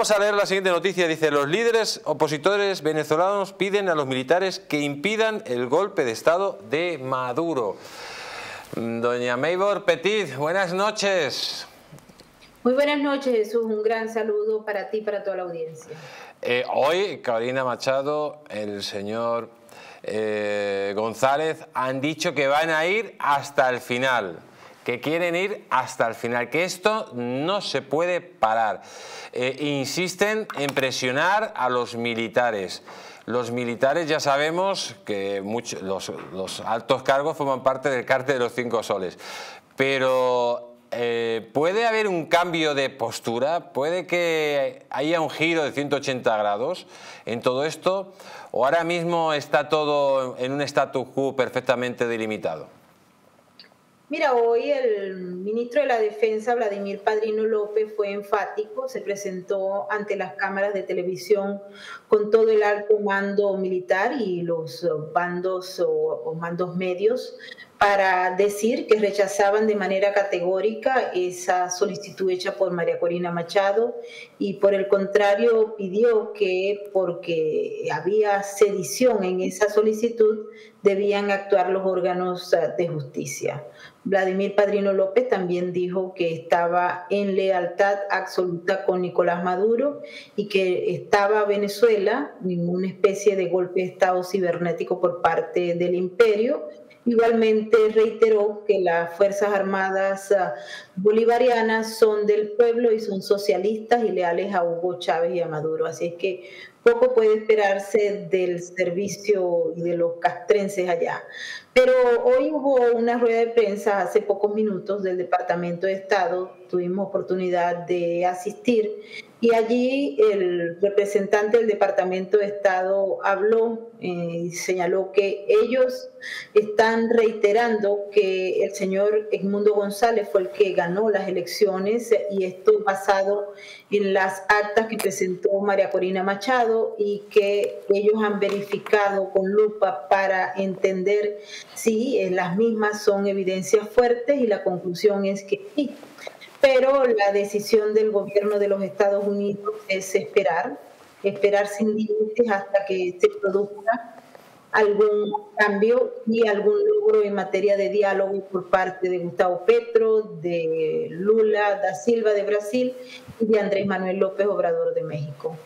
Vamos a leer la siguiente noticia. Dice, los líderes opositores venezolanos piden a los militares que impidan el golpe de Estado de Maduro. Doña Maybor Petit, buenas noches. Muy buenas noches, Jesús. Un gran saludo para ti y para toda la audiencia. Eh, hoy, Carolina Machado, el señor eh, González han dicho que van a ir hasta el final, que quieren ir hasta el final, que esto no se puede parar. Eh, insisten en presionar a los militares. Los militares ya sabemos que los, los, altos cargos forman parte del cártel de los cinco soles, pero eh, ¿puede haber un cambio de postura? ¿Puede que haya un giro de 180 grados en todo esto? ¿O ahora mismo está todo en un status quo perfectamente delimitado? Mira, hoy el ministro de la Defensa, Vladimir Padrino López, fue enfático, se presentó ante las cámaras de televisión con todo el alto mando militar y los bandos o mandos medios para decir que rechazaban de manera categórica esa solicitud hecha por María Corina Machado y por el contrario pidió que porque había sedición en esa solicitud debían actuar los órganos ah, de justicia. Vladimir Padrino López también dijo que estaba en lealtad absoluta con Nicolás Maduro y que estaba Venezuela en una especie de golpe de Estado cibernético por parte del imperio Igualmente reiteró que las Fuerzas Armadas ah, bolivarianas son del pueblo y son socialistas y leales a Hugo Chávez y a Maduro. Así es que poco puede esperarse del servicio y de los castrenses allá. Pero hoy hubo una rueda de prensa hace pocos minutos del Departamento de Estado, tuvimos oportunidad de asistir y allí el representante del Departamento de Estado habló eh, y señaló que ellos están reiterando que el señor Edmundo González fue el que ganó las elecciones y esto basado en las actas que presentó María Corina Machado y que ellos han verificado con lupa para entender si eh, las mismas son evidencias fuertes y la conclusión es que sí pero la decisión del gobierno de los Estados Unidos es esperar, esperar sin límites hasta que se produzca algún cambio y algún logro en materia de diálogo por parte de Gustavo Petro, de Lula da Silva de Brasil y de Andrés Manuel López Obrador de México.